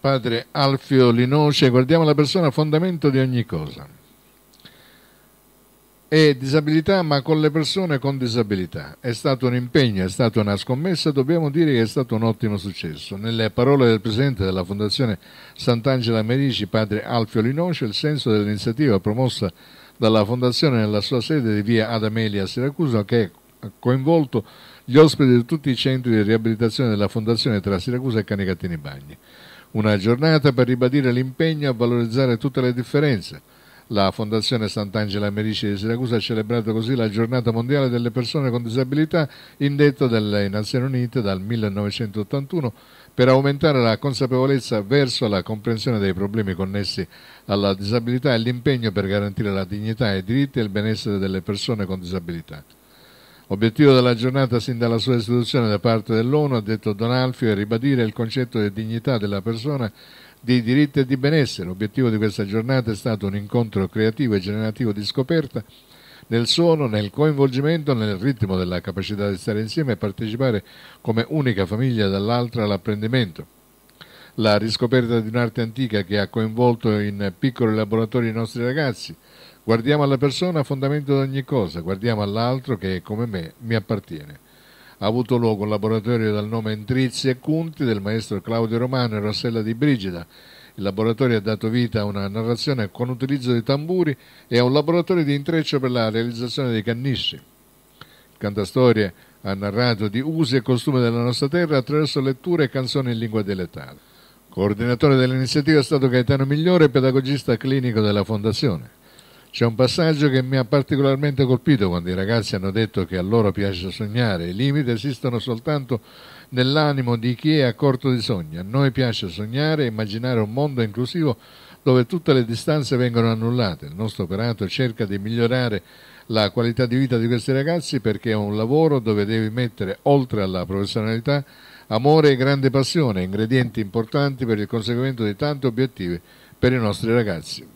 Padre Alfio Linoce, guardiamo la persona fondamento di ogni cosa. È disabilità ma con le persone con disabilità. È stato un impegno, è stata una scommessa, dobbiamo dire che è stato un ottimo successo. Nelle parole del Presidente della Fondazione Sant'Angela Medici, Padre Alfio Linoce, il senso dell'iniziativa promossa dalla Fondazione nella sua sede di via Adamelia a Siracusa che ha coinvolto gli ospiti di tutti i centri di riabilitazione della Fondazione tra Siracusa e Canicattini Bagni. Una giornata per ribadire l'impegno a valorizzare tutte le differenze. La Fondazione Sant'Angela Merici di Siracusa ha celebrato così la giornata mondiale delle persone con disabilità indetta dalle Nazioni Unite dal 1981 per aumentare la consapevolezza verso la comprensione dei problemi connessi alla disabilità e l'impegno per garantire la dignità, i diritti e il benessere delle persone con disabilità. Obiettivo della giornata sin dalla sua istituzione da parte dell'ONU, ha detto Don Alfio, è ribadire il concetto di dignità della persona, di diritti e di benessere. L'obiettivo di questa giornata è stato un incontro creativo e generativo di scoperta nel suono, nel coinvolgimento, nel ritmo della capacità di stare insieme e partecipare come unica famiglia dall'altra all'apprendimento. La riscoperta di un'arte antica che ha coinvolto in piccoli laboratori i nostri ragazzi, Guardiamo alla persona a fondamento di ogni cosa, guardiamo all'altro che, come me, mi appartiene. Ha avuto luogo un laboratorio dal nome Entrizzi e Cunti del maestro Claudio Romano e Rossella di Brigida. Il laboratorio ha dato vita a una narrazione con utilizzo di tamburi e a un laboratorio di intreccio per la realizzazione dei cannisci. Cantastorie ha narrato di usi e costumi della nostra terra attraverso letture e canzoni in lingua dialettale. Coordinatore dell'iniziativa è stato Gaetano Migliore, pedagogista clinico della Fondazione. C'è un passaggio che mi ha particolarmente colpito quando i ragazzi hanno detto che a loro piace sognare. I limiti esistono soltanto nell'animo di chi è a corto di sogni. A noi piace sognare e immaginare un mondo inclusivo dove tutte le distanze vengono annullate. Il nostro operato cerca di migliorare la qualità di vita di questi ragazzi perché è un lavoro dove devi mettere, oltre alla professionalità, amore e grande passione, ingredienti importanti per il conseguimento di tanti obiettivi per i nostri ragazzi.